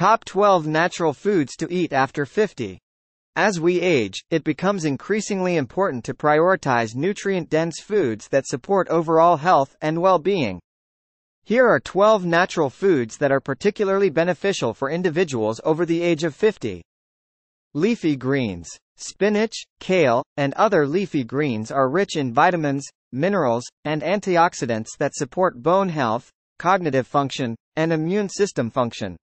Top 12 natural foods to eat after 50. As we age, it becomes increasingly important to prioritize nutrient-dense foods that support overall health and well-being. Here are 12 natural foods that are particularly beneficial for individuals over the age of 50. Leafy greens. Spinach, kale, and other leafy greens are rich in vitamins, minerals, and antioxidants that support bone health, cognitive function, and immune system function.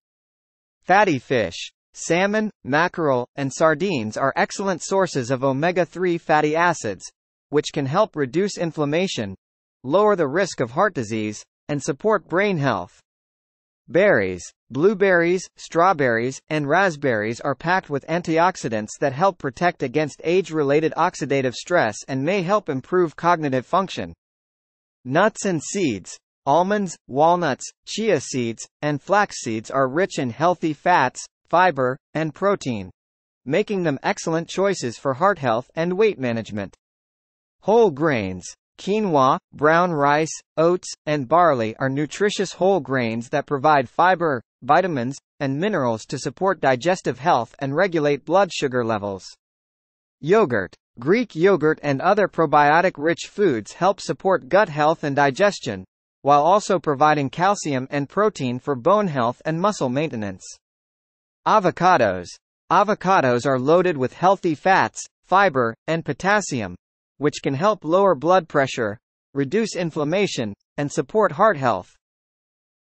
Fatty fish. Salmon, mackerel, and sardines are excellent sources of omega-3 fatty acids, which can help reduce inflammation, lower the risk of heart disease, and support brain health. Berries, blueberries, strawberries, and raspberries are packed with antioxidants that help protect against age-related oxidative stress and may help improve cognitive function. Nuts and seeds, Almonds, walnuts, chia seeds, and flax seeds are rich in healthy fats, fiber, and protein, making them excellent choices for heart health and weight management. Whole grains, quinoa, brown rice, oats, and barley are nutritious whole grains that provide fiber, vitamins, and minerals to support digestive health and regulate blood sugar levels. Yogurt, Greek yogurt and other probiotic-rich foods help support gut health and digestion, while also providing calcium and protein for bone health and muscle maintenance. Avocados. Avocados are loaded with healthy fats, fiber, and potassium, which can help lower blood pressure, reduce inflammation, and support heart health.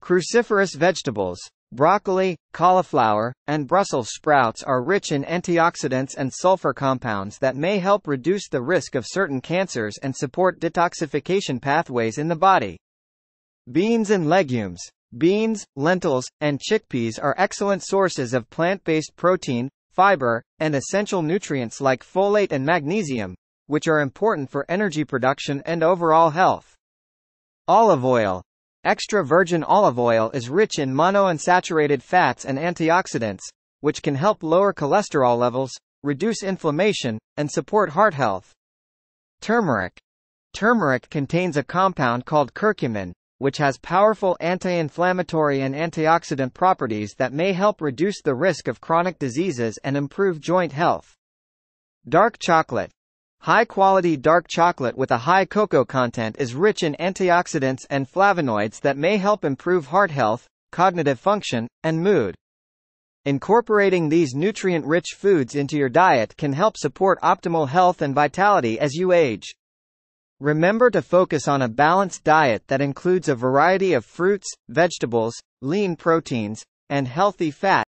Cruciferous vegetables. Broccoli, cauliflower, and Brussels sprouts are rich in antioxidants and sulfur compounds that may help reduce the risk of certain cancers and support detoxification pathways in the body. Beans and legumes. Beans, lentils, and chickpeas are excellent sources of plant-based protein, fiber, and essential nutrients like folate and magnesium, which are important for energy production and overall health. Olive oil. Extra virgin olive oil is rich in monounsaturated fats and antioxidants, which can help lower cholesterol levels, reduce inflammation, and support heart health. Turmeric. Turmeric contains a compound called curcumin, which has powerful anti-inflammatory and antioxidant properties that may help reduce the risk of chronic diseases and improve joint health. Dark chocolate. High-quality dark chocolate with a high cocoa content is rich in antioxidants and flavonoids that may help improve heart health, cognitive function, and mood. Incorporating these nutrient-rich foods into your diet can help support optimal health and vitality as you age. Remember to focus on a balanced diet that includes a variety of fruits, vegetables, lean proteins, and healthy fat,